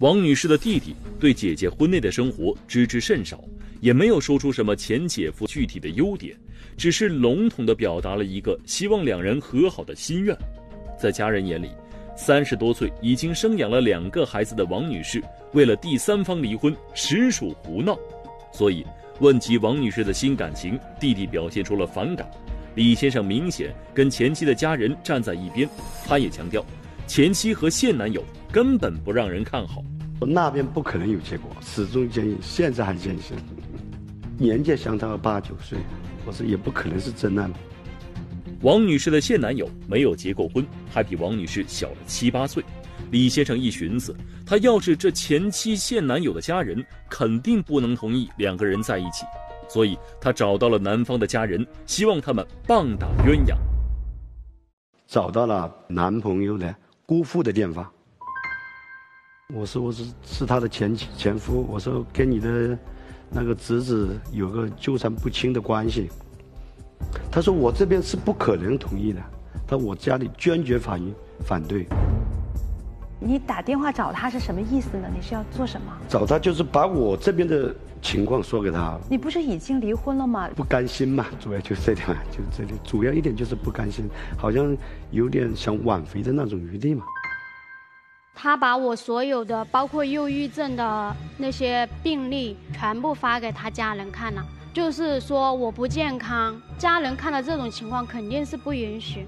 王女士的弟弟对姐姐婚内的生活知之甚少，也没有说出什么前姐夫具体的优点，只是笼统地表达了一个希望两人和好的心愿。在家人眼里，三十多岁已经生养了两个孩子的王女士，为了第三方离婚，实属胡闹。所以，问及王女士的新感情，弟弟表现出了反感。李先生明显跟前妻的家人站在一边，他也强调。前妻和现男友根本不让人看好，那边不可能有结果，始终坚信，现在还坚信，年纪相差八九岁，我说也不可能是真爱。王女士的现男友没有结过婚，还比王女士小了七八岁。李先生一寻思，他要是这前妻现男友的家人，肯定不能同意两个人在一起，所以他找到了男方的家人，希望他们棒打鸳鸯。找到了男朋友的。姑父的电话，我说我是是他的前前夫，我说跟你的那个侄子有个纠缠不清的关系，他说我这边是不可能同意的，他我家里坚决反反对。你打电话找他是什么意思呢？你是要做什么？找他就是把我这边的情况说给他。你不是已经离婚了吗？不甘心嘛，主要就这点，就这里，主要一点就是不甘心，好像有点想挽回的那种余地嘛。他把我所有的，包括忧郁症的那些病例，全部发给他家人看了，就是说我不健康，家人看到这种情况肯定是不允许。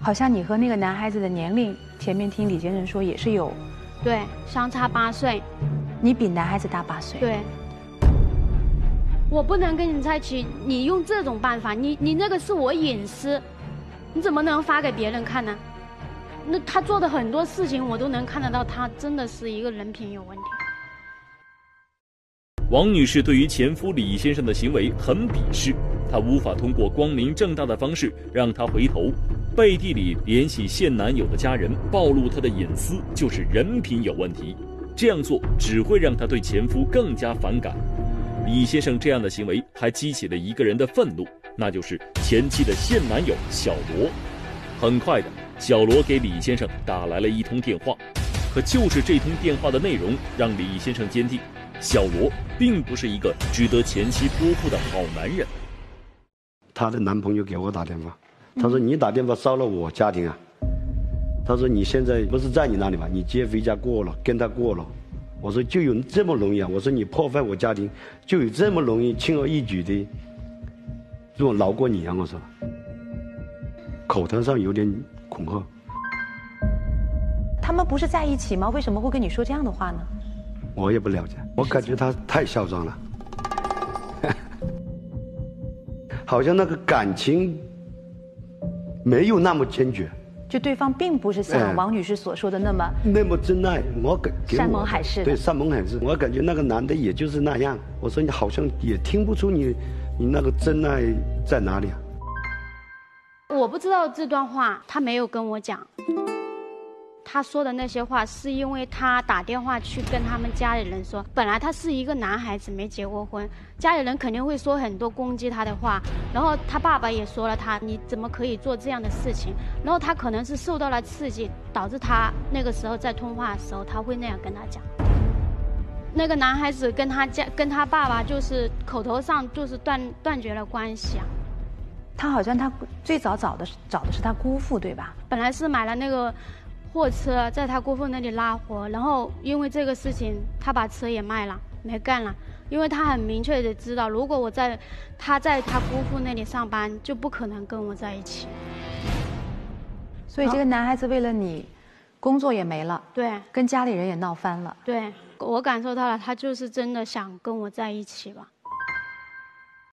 好像你和那个男孩子的年龄，前面听李先生说也是有，对，相差八岁，你比男孩子大八岁，对，我不能跟你在一起，你用这种办法，你你那个是我隐私，你怎么能发给别人看呢？那他做的很多事情，我都能看得到，他真的是一个人品有问题。王女士对于前夫李先生的行为很鄙视，她无法通过光明正大的方式让他回头。背地里联系现男友的家人，暴露他的隐私，就是人品有问题。这样做只会让他对前夫更加反感。李先生这样的行为还激起了一个人的愤怒，那就是前妻的现男友小罗。很快的，小罗给李先生打来了一通电话，可就是这通电话的内容让李先生坚定，小罗并不是一个值得前妻托付的好男人。她的男朋友给我打电话。他说：“你打电话骚扰我家庭啊？”他说：“你现在不是在你那里吗？你接回家过了，跟他过了。”我说：“就有这么容易啊？”我说：“你破坏我家庭，就有这么容易，轻而易举的，让我饶过你啊？”我说，口头上有点恐吓。他们不是在一起吗？为什么会跟你说这样的话呢？我也不了解，我感觉他太嚣张了，好像那个感情。没有那么坚决，就对方并不是像王女士所说的那么那么真爱。我感山盟海誓，对山盟海誓。我感觉那个男的也就是那样。我说你好像也听不出你你那个真爱在哪里啊？我不知道这段话，他没有跟我讲。他说的那些话，是因为他打电话去跟他们家里人说，本来他是一个男孩子，没结过婚，家里人肯定会说很多攻击他的话。然后他爸爸也说了他，你怎么可以做这样的事情？然后他可能是受到了刺激，导致他那个时候在通话的时候，他会那样跟他讲。那个男孩子跟他家跟他爸爸就是口头上就是断断绝了关系啊。他好像他最早找的是找的是他姑父对吧？本来是买了那个。货车在他姑父那里拉活，然后因为这个事情，他把车也卖了，没干了。因为他很明确的知道，如果我在他在他姑父那里上班，就不可能跟我在一起。所以这个男孩子为了你，工作也没了，对，跟家里人也闹翻了。对，我感受到了，他就是真的想跟我在一起吧。